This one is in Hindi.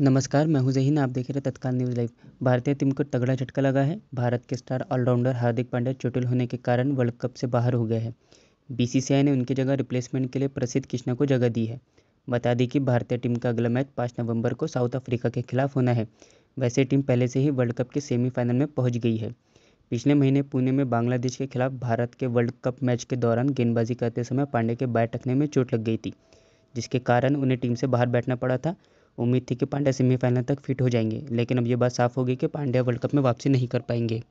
नमस्कार, मैं हूँ ज़हीन। आप देख रहे हैं तत्काल न्यूज़ लाइव। भारतीय टीम को तगड़ा झटका लगा है। भारत के स्टार ऑलराउंडर हार्दिक पांड्या चोटिल होने के कारण वर्ल्ड कप से बाहर हो गए हैं। बीसीसीआई ने उनकी जगह रिप्लेसमेंट के लिए प्रसिद्ध कृष्णा को जगह दी है। बता दी कि भारतीय टीम का अगला मैच पाँच नवंबर को साउथ अफ्रीका के खिलाफ होना है। वैसे टीम पहले से ही वर्ल्ड कप के सेमीफाइनल में पहुँच गई है। पिछले महीने पुणे में बांग्लादेश के खिलाफ भारत के वर्ल्ड कप मैच के दौरान गेंदबाजी करते समय पांडे के बैट में चोट लग गई थी, जिसके कारण उन्हें टीम से बाहर बैठना पड़ा था। उम्मीद थी कि पांड्या सेमीफाइनल तक फिट हो जाएँगे, लेकिन अब ये बात साफ़ हो गई कि पांड्या वर्ल्ड कप में वापसी नहीं कर पाएँगे।